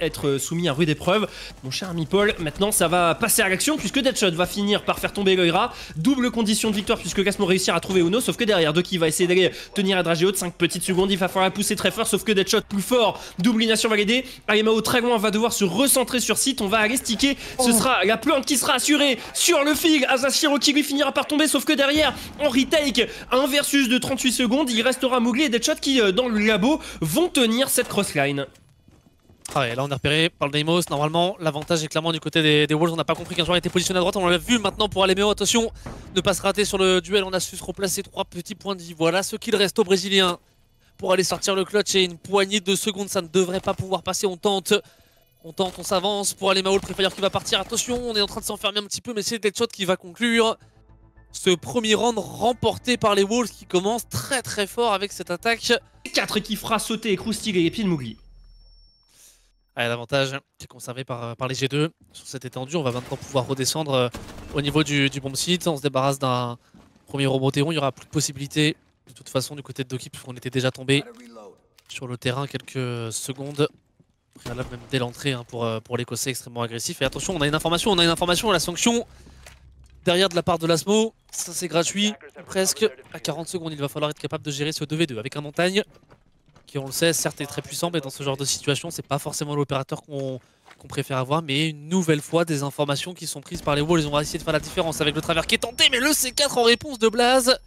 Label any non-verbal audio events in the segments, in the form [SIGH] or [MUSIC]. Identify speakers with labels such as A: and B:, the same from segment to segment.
A: être soumis à rude épreuve. Mon cher ami Paul, maintenant ça va passer à l'action puisque Deadshot va finir par faire tomber Loira. Double condition de victoire puisque Casmo réussir à trouver Uno, sauf que derrière Doki va essayer d'aller tenir à dragée haute, 5 petites secondes, il va falloir pousser très fort, sauf que Deadshot plus fort, double ination va l'aider. Ayamao très loin va devoir se recentrer sur site, on va aller sticker, ce sera la plante qui sera assurée sur le fil, Asashiro qui lui finira par tomber, sauf que derrière, en retake, un versus de 38 secondes, il restera Mowgli et Deadshot qui, euh, dans le labo, vont tenir cette crossline.
B: Ah ouais, là on est repéré par le Deimos. Normalement, l'avantage est clairement du côté des, Wolves. On n'a pas compris qu'un joueur était positionné à droite. On l'a vu maintenant pour Alemeo. Attention, ne pas se rater sur le duel. On a su se replacer trois petits points de vie. Voilà ce qu'il reste aux Brésiliens pour aller sortir le clutch. Et une poignée de secondes, ça ne devrait pas pouvoir passer. On tente, on tente, on s'avance pour Alemeo. Le préfère qui va partir. Attention, on est en train de s'enfermer un petit peu, mais c'est Deadshot qui va conclure. Ce premier round remporté par les Wolves qui commence très très fort avec cette attaque.
A: 4 qui fera sauter et croustiller les pieds
B: L'avantage qui est conservé par, par les G2 sur cette étendue. On va maintenant pouvoir redescendre euh, au niveau du, du bomb site. On se débarrasse d'un premier Robothéon. Il n'y aura plus de possibilités de toute façon du côté de Doki puisqu'on était déjà tombé sur le terrain quelques secondes. Préalable même dès l'entrée hein, pour, euh, pour l'Écossais extrêmement agressif. Et attention, on a une information, on a une information, la sanction derrière de la part de l'Asmo. Ça c'est gratuit, presque. À 40 secondes, il va falloir être capable de gérer ce 2v2 avec un montagne qui on le sait certes est très puissant mais dans ce genre de situation c'est pas forcément l'opérateur qu'on préfère avoir. Mais une nouvelle fois des informations qui sont prises par les walls. Ils ont essayer de faire la différence avec le travers qui est tenté mais le C4 en réponse de Blaze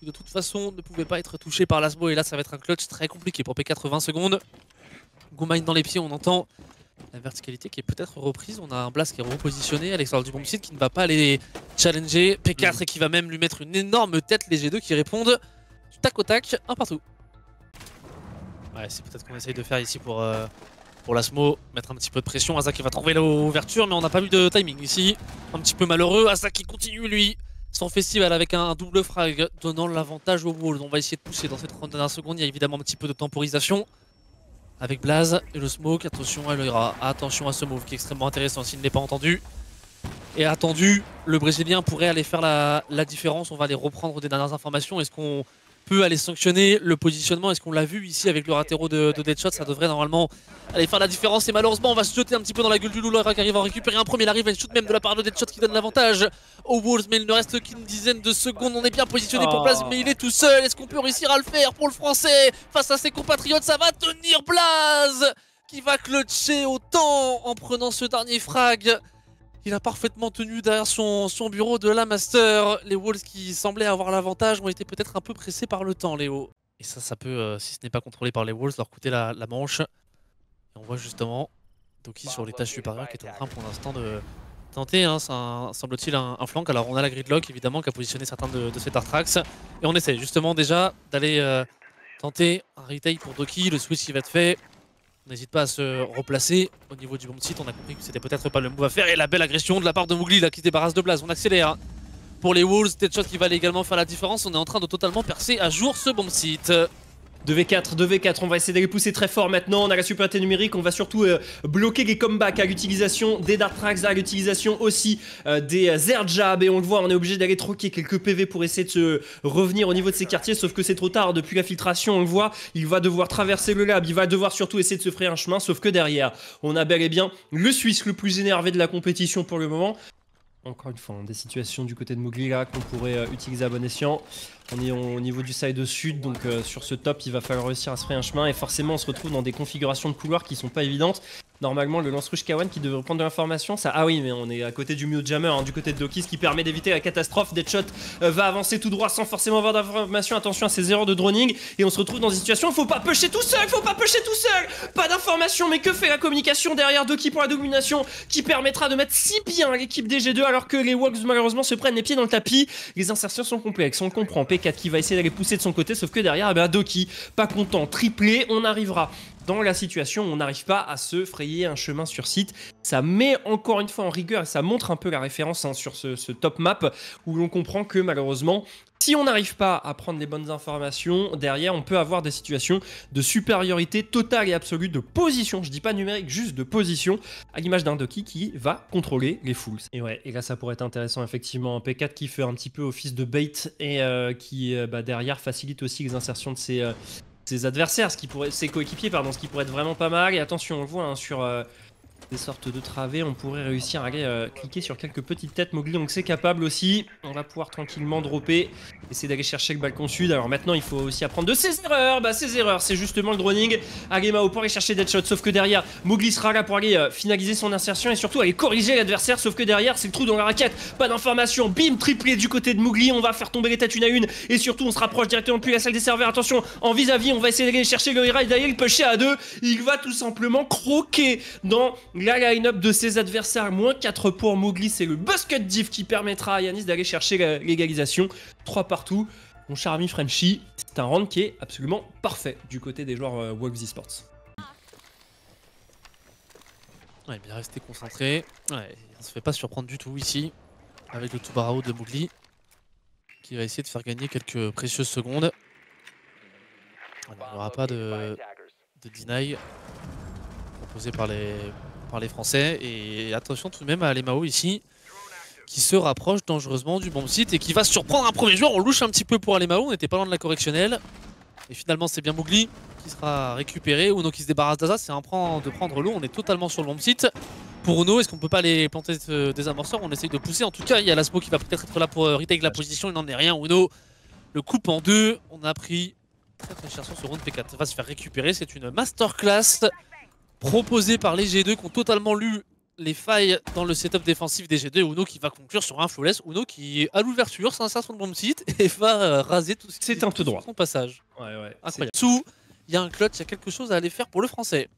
B: qui de toute façon ne pouvait pas être touché par l'Asmo et là ça va être un clutch très compliqué pour P80 secondes. Goumine dans les pieds on entend la verticalité qui est peut-être reprise. On a un Blast qui est repositionné. À l'extérieur du bomb site qui ne va pas aller challenger P4 et qui va même lui mettre une énorme tête. Les G2 qui répondent du tac au tac, un partout. Ouais, c'est peut-être qu'on essaye de faire ici pour, euh, pour mettre un petit peu de pression. Azak qui va trouver l'ouverture, mais on n'a pas eu de timing ici. Un petit peu malheureux. Azak qui continue, lui, son festival avec un double frag, donnant l'avantage au Wolves. On va essayer de pousser dans cette dernière seconde. Il y a évidemment un petit peu de temporisation avec Blaze et le smoke. Attention à attention à ce move qui est extrêmement intéressant s'il n'est pas entendu. Et attendu, le Brésilien pourrait aller faire la, la différence. On va aller reprendre des dernières informations. Est-ce qu'on peut aller sanctionner le positionnement. Est-ce qu'on l'a vu ici avec le ratéro de, Deadshot? Ça devrait normalement aller faire la différence. Et malheureusement, on va se jeter un petit peu dans la gueule du loup. qui arrive à en récupérer un premier. Il arrive à une shoot même de la part de Deadshot qui donne l'avantage aux Wolves. Mais il ne reste qu'une dizaine de secondes. On est bien positionné pour Blaze, mais il est tout seul. Est-ce qu'on peut réussir à le faire pour le français face à ses compatriotes? Ça va tenir Blaze qui va clutcher autant en prenant ce dernier frag? Il a parfaitement tenu derrière son, bureau de la Master. Les Wolves qui semblaient avoir l'avantage ont été peut-être un peu pressés par le temps, Léo. Et ça, ça peut, euh, si ce n'est pas contrôlé par les Wolves, leur coûter la, manche. Et on voit justement Doki sur l'étage supérieur qui est en train pour l'instant de tenter, hein, semble-t-il, un, flank. Alors on a la gridlock évidemment qui a positionné certains de, de ces. Et on essaie justement déjà d'aller euh, tenter un retail pour Doki. Le switch qui va être fait. On n'hésite pas à se replacer au niveau du bomb site. On a compris que c'était peut-être pas le move à faire. Et la belle agression de la part de Mougli là, qui se débarrasse de Blaze. On accélère pour les Wolves. Deadshot qui va également faire la différence. On est en train de totalement percer à jour ce bomb site.
A: 2v4, 2v4, on va essayer d'aller pousser très fort maintenant, on a la supériorité numérique, on va surtout euh, bloquer les comebacks à l'utilisation des Dark Tracks, à l'utilisation aussi euh, des Air Jab, et on le voit, on est obligé d'aller troquer quelques PV pour essayer de se revenir au niveau de ces quartiers, sauf que c'est trop tard, depuis la filtration, on le voit, il va devoir traverser le lab, il va devoir surtout essayer de se frayer un chemin, sauf que derrière, on a bel et bien le Suisse le plus énervé de la compétition pour le moment, encore une fois, hein, des situations du côté de Mowgli là qu'on pourrait euh, utiliser à bon escient. On est au niveau du side sud, donc euh, sur ce top, il va falloir réussir à se frayer un chemin. Et forcément, on se retrouve dans des configurations de couloirs qui sont pas évidentes. Normalement, le lance-rouge Kawan qui devrait prendre de l'information, ça... Ah oui, mais on est à côté du Mute Jammer, hein, du côté de Doki, ce qui permet d'éviter la catastrophe. Deadshot euh, va avancer tout droit sans forcément avoir d'informations. Attention à ces erreurs de droning. Et on se retrouve dans une situation, faut pas pusher tout seul, faut pas pusher tout seul Pas d'informations, mais que fait la communication derrière Doki pour la domination qui permettra de mettre si bien l'équipe des G2 alors que les Wogs malheureusement se prennent les pieds dans le tapis. Les insertions sont complexes, on le comprend. P4 qui va essayer d'aller pousser de son côté, sauf que derrière, eh ben, Doki, pas content, triplé, on arrivera dans la situation où on n'arrive pas à se frayer un chemin sur site. Ça met encore une fois en rigueur et ça montre un peu la référence hein, sur ce, top map où l'on comprend que malheureusement si on n'arrive pas à prendre les bonnes informations, derrière, on peut avoir des situations de supériorité totale et absolue de position. Je dis pas numérique, juste de position, à l'image d'un Doki qui va contrôler les fools. Et ouais, et là, ça pourrait être intéressant, effectivement. Un P4 qui fait un petit peu office de bait et euh, qui, euh, bah, derrière, facilite aussi les insertions de ses, euh, ses adversaires, ce qui pourrait, ses coéquipiers, pardon, ce qui pourrait être vraiment pas mal. Et attention, on le voit hein, sur euh, des sortes de travées, on pourrait réussir à euh, cliquer sur quelques petites têtes. Mowgli, donc c'est capable aussi. On va pouvoir tranquillement dropper, essayer d'aller chercher le balcon sud. Alors maintenant, il faut aussi apprendre de ses erreurs. Bah, ses erreurs, c'est justement le droning. Agemao pour aller chercher Deadshot, sauf que derrière, Mowgli sera là pour aller euh, finaliser son insertion et surtout aller corriger l'adversaire. Sauf que derrière, c'est le trou dans la raquette. Pas d'information. Bim, triplé du côté de Mowgli. On va faire tomber les têtes une à une. Et surtout, on se rapproche directement depuis la salle des serveurs. Attention, en vis-à-vis, on va essayer d'aller chercher le Hira. Et d'ailleurs, il peut à deux. Il va tout simplement croquer dans la line-up de ses adversaires. Moins 4 pour Mowgli. C'est le Busket Div qui permettra à Yanis d'aller chercher l'égalisation. 3 partout. Mon cher ami Frenchy, c'est un round qui est absolument parfait du côté des joueurs euh, Wolves Esports.
B: Ouais, bien resté concentré. Ouais, on se fait pas surprendre du tout ici. Avec le Tubarao de Mowgli. Qui va essayer de faire gagner quelques précieuses secondes. Il n'y aura pas de, de deny proposé par les, par les Français. Et attention tout de même à Alemao ici. Qui se rapproche dangereusement du bomb site et qui va surprendre un premier joueur. On louche un petit peu pour Alemao. On n'était pas loin de la correctionnelle. Et finalement, c'est bien Mowgli qui sera récupéré. Uno qui se débarrasse d'Aza. C'est un prend de prendre l'eau. On est totalement sur le bomb site. Pour Uno, est-ce qu'on peut pas les planter euh, des amorceurs? On essaye de pousser. En tout cas, il y a Lasmo qui va peut-être être là pour euh, retake la position. Il n'en est rien. Uno le coupe en deux. On a pris très très cher sur ce round P4. Va se faire récupérer. C'est une masterclass proposée par les G2 qui ont totalement lu les failles dans le setup défensif des G2. Uno qui va conclure sur un flawless. Uno qui, à l'ouverture, s'insère sur le bomb site [LAUGHS] et va euh, raser tout ce qui
A: C'est un tout
B: sur
A: droit.
B: son passage.
A: Ouais, ouais.
B: Incroyable. Sous, il y a un clutch, il y a quelque chose à aller faire pour le français.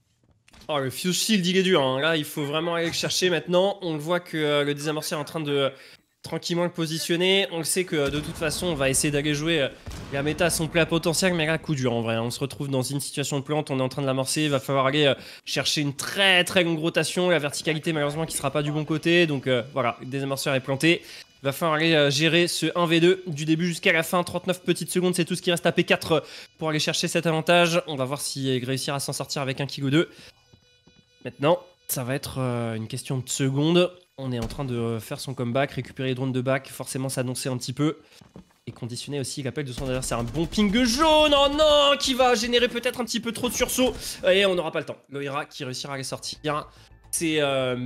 A: Oh, le Fuse Shield, il est dur. hein. Là, il faut vraiment aller le chercher maintenant. On le voit que euh, le désamorceur est en train de euh, tranquillement le positionner. On le sait que de toute façon, on va essayer d'aller jouer la méta son play à potentiel, mais là, coup dur en vrai. hein. On se retrouve dans une situation de plante, on est en train de l'amorcer. Il va falloir aller euh, chercher une très très longue rotation. La verticalité, malheureusement, qui sera pas du bon côté. Donc euh, voilà, le désamorceur est planté. Il va falloir aller euh, gérer ce 1v2 du début jusqu'à la fin. 39 petites secondes, c'est tout ce qui reste à P4 euh, pour aller chercher cet avantage. On va voir s'il réussira à s'en sortir avec un kill ou deux. Maintenant, ça va être une question de secondes. On est en train de faire son comeback, récupérer les drones de back, forcément s'annoncer un petit peu. Et conditionner aussi l'appel de son adversaire. Un bon ping jaune, oh non, qui va générer peut-être un petit peu trop de sursaut. Et on n'aura pas le temps. Loïra qui réussira à les sortir. C'est euh,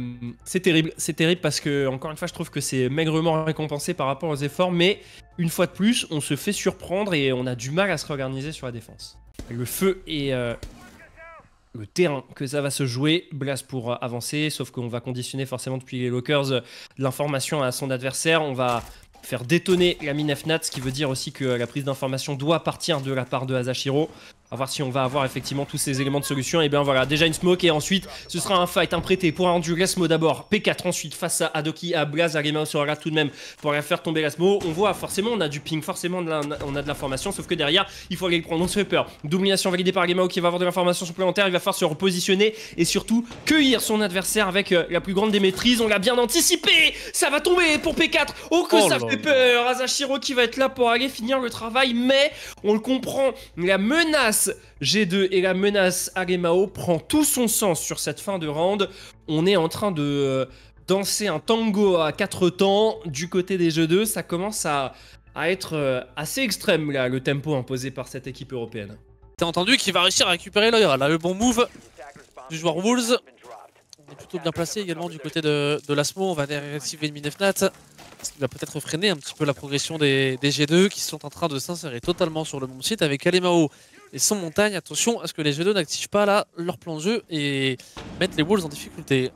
A: c'est terrible, c'est terrible parce que, encore une fois, je trouve que c'est maigrement récompensé par rapport aux efforts. Mais une fois de plus, on se fait surprendre et on a du mal à se réorganiser sur la défense. Le feu et euh, le terrain que ça va se jouer. Blast pour euh, avancer, sauf qu'on va conditionner forcément depuis les lockers l'information à son adversaire. On va faire détonner la mine FNAT, ce qui veut dire aussi que la prise d'information doit partir de la part de Azashiro. À voir si on va avoir effectivement tous ces éléments de solution. Et bien voilà, déjà une smoke et ensuite ce sera un fight, un prêté pour un rendu Lasmo d'abord. P4 ensuite face à Adoki, à Blaz, Arimao sera là tout de même pour aller faire tomber Lasmo. On voit forcément, on a du ping, forcément de la- on a de l'information, sauf que derrière il faut aller le prendre. On se fait peur. Domination validée par Arimao qui va avoir de l'information supplémentaire. Il va falloir se repositionner et surtout cueillir son adversaire avec euh, la plus grande des maîtrises. On l'a bien anticipé. Ça va tomber pour P4. Oh que
B: Oh
A: ça fait peur. Azashiro qui va être là pour aller finir le travail, mais on le comprend. La menace G2 et la menace Agemao prend tout son sens sur cette fin de round. On est en train de euh, danser un tango à quatre temps du côté des G2. Ça commence à, être euh, assez extrême là, le tempo imposé par cette équipe européenne.
B: T'as entendu qu'il va réussir à récupérer l'œil. Là, le bon move du joueur Wolves. On est plutôt bien placé également du côté de, l'Asmo. On va réactiver Minefnat. Ce qui va peut-être freiner un petit peu la progression des, des G2 qui sont en train de s'insérer totalement sur le bon site avec Alemao et son montagne. Attention à ce que les G2 n'activent pas là leur plan de jeu et mettent les Wolves en difficulté.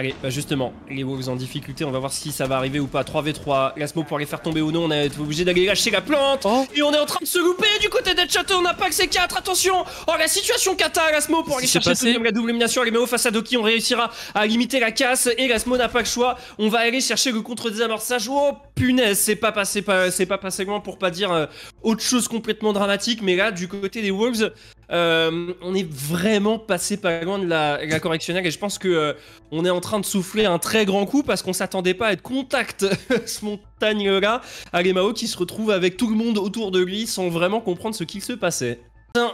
A: Allez, bah justement, les Wolves en difficulté, on va voir si ça va arriver ou pas. 3v3, Lasmo pour les faire tomber ou non, on est obligé d'aller lâcher la plante.
B: Oh
A: Et on est en train de se louper du côté des châteaux, on n'a pas que ces 4, attention Oh la situation kata, Lasmo pour aller chercher
B: passé
A: la double élimination, Alemao face à Doki, on réussira à limiter la casse et Lasmo n'a pas le choix. On va aller chercher le contre-désamorçage. Oh punaise, c'est pas passé pas, c'est pas passé loin pour pas dire euh, autre chose complètement dramatique, mais là du côté des Wolves, euh, on est vraiment passé pas loin de la, correctionnelle et je pense que euh, on est en train de souffler un très grand coup parce qu'on s'attendait pas à être contact [LAUGHS] ce montagne là Agemao qui se retrouve avec tout le monde autour de lui sans vraiment comprendre ce qu'il se passait.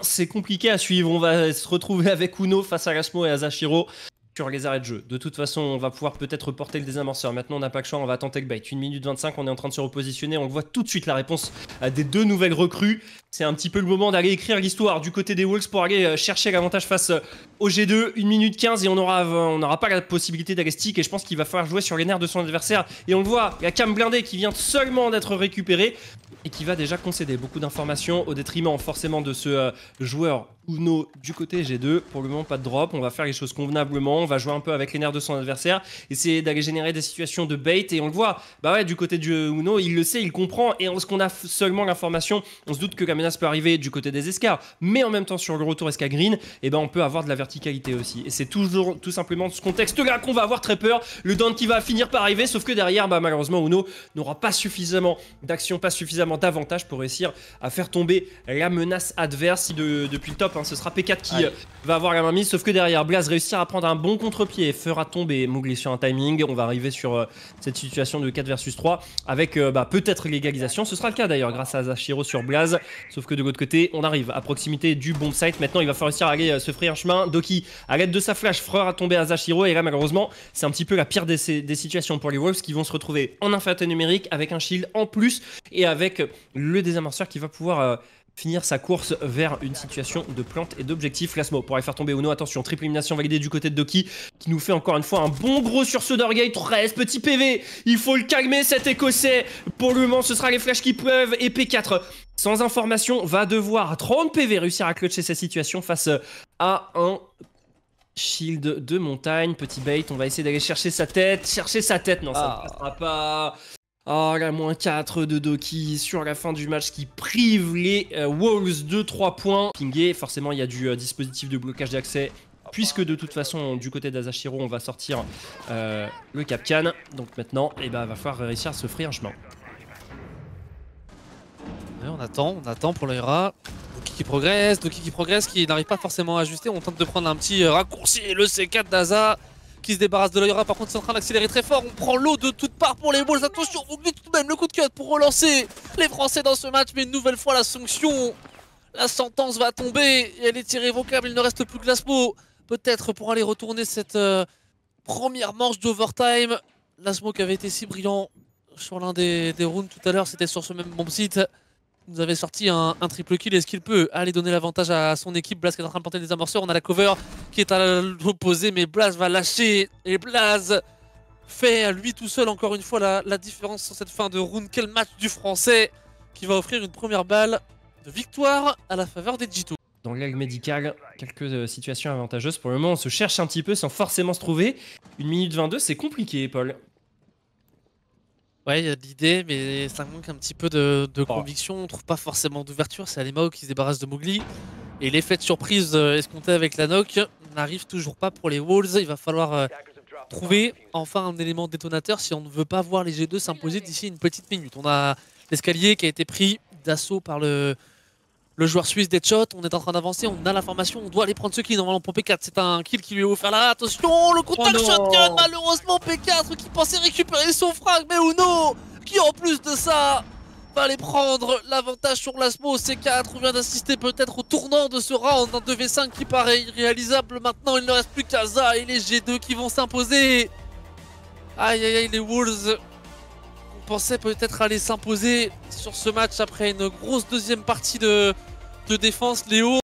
A: C'est compliqué à suivre, on va se retrouver avec Uno face à Rasmo et à Zashiro sur les arrêts de jeu. De toute façon, on va pouvoir peut-être porter le désamorceur. Maintenant, on n'a pas le choix, on va tenter le bait. 1 minute 25, on est en train de se repositionner. On voit tout de suite la réponse à des deux nouvelles recrues. C'est un petit peu le moment d'aller écrire l'histoire du côté des Wolves pour aller euh, chercher l'avantage face euh, au G2. 1 minute 15 et on n'aura on pas la possibilité d'aller stick. Et je pense qu'il va falloir jouer sur les nerfs de son adversaire. Et on le voit, la cam blindée qui vient seulement d'être récupérée et qui va déjà concéder beaucoup d'informations au détriment forcément de ce euh, joueur Uno du côté G2. Pour le moment, pas de drop. On va faire les choses convenablement. On va jouer un peu avec les nerfs de son adversaire. Essayer d'aller générer des situations de bait. Et on le voit, bah ouais, du côté du Uno, il le sait, il comprend. Et lorsqu'on a seulement l'information, on se doute que la peut arriver du côté des escars. Mais en même temps, sur le retour esca green, et eh ben on peut avoir de la verticalité aussi. Et c'est toujours tout simplement ce contexte-là qu'on va avoir très peur. Le down qui va finir par arriver. Sauf que derrière, bah malheureusement, Uno n'aura pas suffisamment d'action, pas suffisamment davantage pour réussir à faire tomber la menace adverse. depuis le top, hein, ce sera P4 qui euh, va avoir la main mise. Sauf que derrière, Blaze réussir à prendre un bon contre-pied et fera tomber Mowgli sur un timing. On va arriver sur euh, cette situation de 4 versus 3 avec euh, bah, peut-être l'égalisation. Ce sera le cas d'ailleurs grâce à Zashiro sur Blaze. Sauf que de l'autre côté, on arrive à proximité du bomb site. Maintenant, il va falloir réussir à aller se frayer un chemin. Doki, à l'aide de sa flash, fera tomber Azashiro. Et là, malheureusement, c'est un petit peu la pire des, des situations pour les Wolves qui vont se retrouver en infériorité numérique avec un shield en plus et avec le désamorceur qui va pouvoir euh, finir sa course vers une situation de plante et d'objectif. Lasmo pour aller faire tomber Uno. Attention, triple élimination validée du côté de Doki qui nous fait encore une fois un bon gros sur ce Dorgate. 13 petits PV. Il faut le calmer cet écossais. Pour le moment, ce sera les flashs qui peuvent. Et P4, sans information, va devoir à 30 PV réussir à clutcher cette situation face à un shield de montagne. Petit bait, on va essayer d'aller chercher sa tête. Chercher sa tête. Non, ça ne ah. passera pas. Oh, la moins 4 de Doki sur la fin du match qui prive les euh, Wolves de 3 points. Pingé, forcément, il y a du euh, dispositif de blocage d'accès. Puisque de toute façon, du côté d'Azashiro, on va sortir euh, le Capcan. Donc maintenant, eh ben, il va falloir réussir à se frayer un chemin.
B: on attend, on attend pour l'Aira. Doki qui progresse, Doki qui progresse, qui n'arrive pas forcément à ajuster. On tente de prendre un petit raccourci. Le C4 d'Aza qui se débarrasse de l'Oyora. Par contre, c'est en train d'accélérer très fort. On prend l'eau de toutes parts pour les balls. Attention, vous tout de même le coup de cut pour relancer les Français dans ce match. Mais une nouvelle fois, la sanction, la sentence va tomber. Et elle est irrévocable. Il ne reste plus que Lasmo. Peut-être pour aller retourner cette euh, première manche d'overtime. Lasmo qui avait été si brillant sur l'un des, des rounds tout à l'heure. C'était sur ce même bon site nous avait sorti un, triple kill. Est-ce qu'il peut aller donner l'avantage à son équipe? Blaze qui est en train de planter des amorceurs. On a la cover qui est à l'opposé, mais Blaze va lâcher. Et Blaze fait à lui tout seul encore une fois la, différence sur cette fin de round. Quel match du français qui va offrir une première balle de victoire à la faveur des Jito.
A: Dans l'aile médicale, quelques euh, situations avantageuses. Pour le moment, on se cherche un petit peu sans forcément se trouver. Une minute 22, c'est compliqué, Paul.
B: Ouais, il y a de l'idée, mais ça manque un petit peu de, oh. conviction. On trouve pas forcément d'ouverture. C'est Alemao qui se débarrasse de Mowgli. Et l'effet de surprise euh, escompté avec la knock n'arrive toujours pas pour les Wolves. Il va falloir euh, trouver enfin un élément détonateur si on ne veut pas voir les G2 s'imposer d'ici une petite minute. On a l'escalier qui a été pris d'assaut par le, le joueur suisse Deadshot, on est en train d'avancer, on a l'information, on doit aller prendre ce kill. Normalement pour P4, c'est un kill qui lui est offert là. Attention, le contact oh shotgun, malheureusement P4 qui pensait récupérer son frag, mais Uno qui en plus de ça va aller prendre l'avantage sur l'Asmo. C4 on vient d'assister peut-être au tournant de ce round, un 2v5 qui paraît irréalisable. Maintenant, il ne reste plus qu'Aza et les G2 qui vont s'imposer. Aïe aïe aïe, les Wolves pensait peut-être aller s'imposer sur ce match après une grosse deuxième partie de, de défense. Léo